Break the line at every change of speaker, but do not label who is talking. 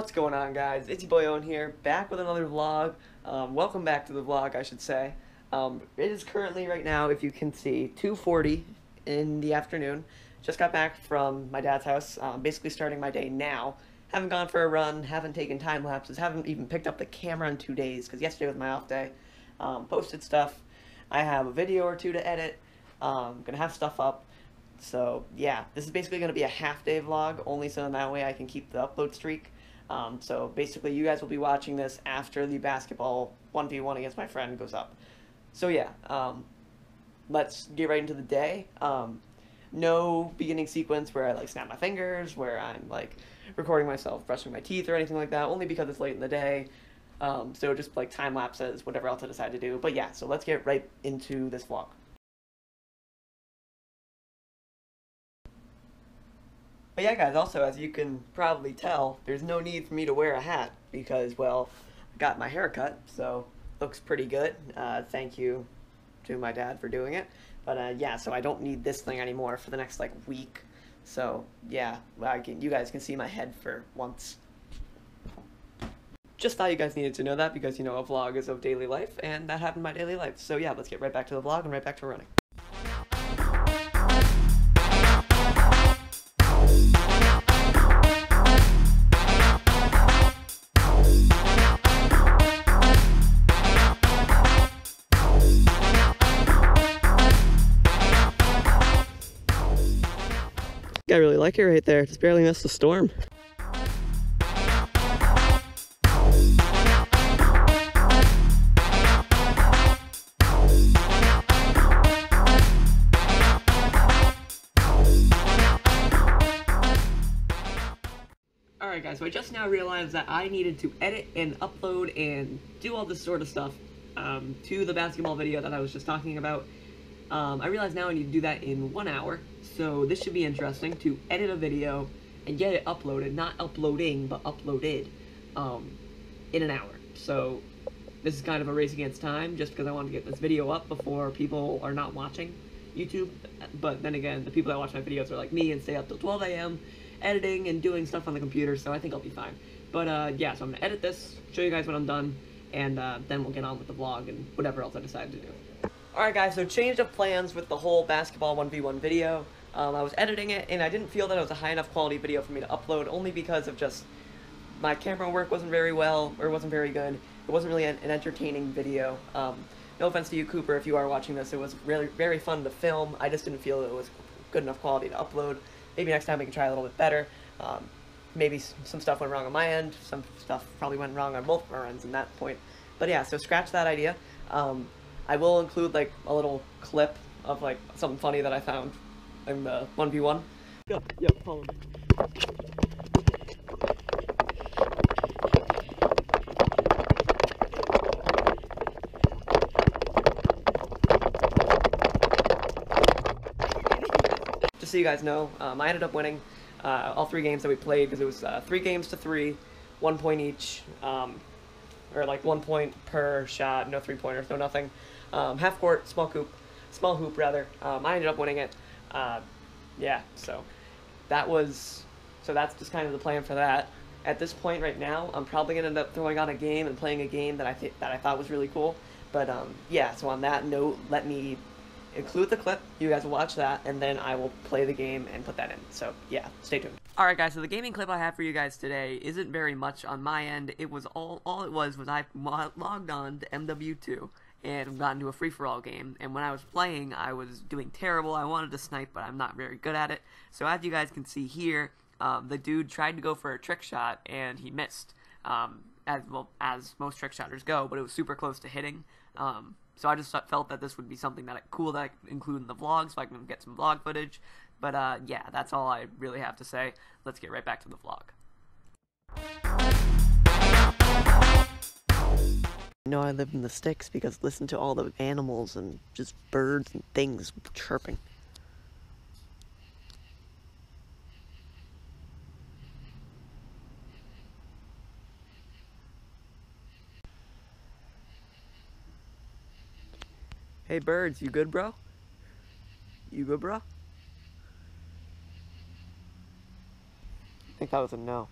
What's going on guys? It's your boy Owen here, back with another vlog. Um, welcome back to the vlog, I should say. Um, it is currently, right now, if you can see, 2.40 in the afternoon. Just got back from my dad's house, um, basically starting my day now. Haven't gone for a run, haven't taken time lapses, haven't even picked up the camera in two days, because yesterday was my off day. Um, posted stuff. I have a video or two to edit. Um, gonna have stuff up. So yeah, this is basically going to be a half day vlog, only so that way I can keep the upload streak. Um, so basically you guys will be watching this after the basketball 1v1 against my friend goes up. So yeah, um, let's get right into the day. Um, no beginning sequence where I like snap my fingers, where I'm like recording myself brushing my teeth or anything like that, only because it's late in the day. Um, so just like time lapses, whatever else I decide to do. But yeah, so let's get right into this vlog. But yeah, guys, also, as you can probably tell, there's no need for me to wear a hat because, well, I got my hair cut, so looks pretty good. Uh, thank you to my dad for doing it. But uh, yeah, so I don't need this thing anymore for the next, like, week. So, yeah, I can, you guys can see my head for once. Just thought you guys needed to know that because, you know, a vlog is of daily life, and that happened in my daily life. So yeah, let's get right back to the vlog and right back to running. I really like it right there. Just barely missed the storm. Alright guys, so I just now realized that I needed to edit and upload and do all this sort of stuff um, to the basketball video that I was just talking about. Um, I realize now I need to do that in one hour, so this should be interesting to edit a video and get it uploaded, not uploading, but uploaded um, in an hour. So this is kind of a race against time, just because I want to get this video up before people are not watching YouTube. But then again, the people that watch my videos are like me and stay up till 12 a.m. editing and doing stuff on the computer, so I think I'll be fine. But uh, yeah, so I'm going to edit this, show you guys when I'm done, and uh, then we'll get on with the vlog and whatever else I decide to do. Alright guys, so change of plans with the whole basketball 1v1 video. Um, I was editing it, and I didn't feel that it was a high enough quality video for me to upload, only because of just my camera work wasn't very well, or wasn't very good. It wasn't really an, an entertaining video. Um, no offense to you, Cooper, if you are watching this, it was really very fun to film. I just didn't feel it was good enough quality to upload. Maybe next time we can try a little bit better. Um, maybe some stuff went wrong on my end, some stuff probably went wrong on both of our ends in that point. But yeah, so scratch that idea. Um, I will include like a little clip of like something funny that I found in the 1v1. Yeah, yeah, follow me. Just so you guys know, um, I ended up winning uh, all three games that we played because it was uh, three games to three, one point each. Um, or like one point per shot, no three pointers, no nothing. Um, half court, small hoop, small hoop rather. Um, I ended up winning it. Uh, yeah, so that was so that's just kind of the plan for that. At this point right now, I'm probably gonna end up throwing on a game and playing a game that I th- that I thought was really cool. But um, yeah, so on that note, let me include the clip. You guys watch that, and then I will play the game and put that in. So yeah, stay tuned. All right, guys. So the gaming clip I have for you guys today isn't very much on my end. It was all all it was was I logged on to MW2 and got into a free for all game. And when I was playing, I was doing terrible. I wanted to snipe, but I'm not very good at it. So as you guys can see here, um, the dude tried to go for a trick shot and he missed. Um, as well as most trick shotters go, but it was super close to hitting. Um, so I just felt that this would be something that I, cool that I could include in the vlog, so I can get some vlog footage. But uh, yeah, that's all I really have to say. Let's get right back to the vlog. You know I live in the sticks because listen to all the animals and just birds and things chirping. Hey birds, you good bro? You good bro? I think that was a no.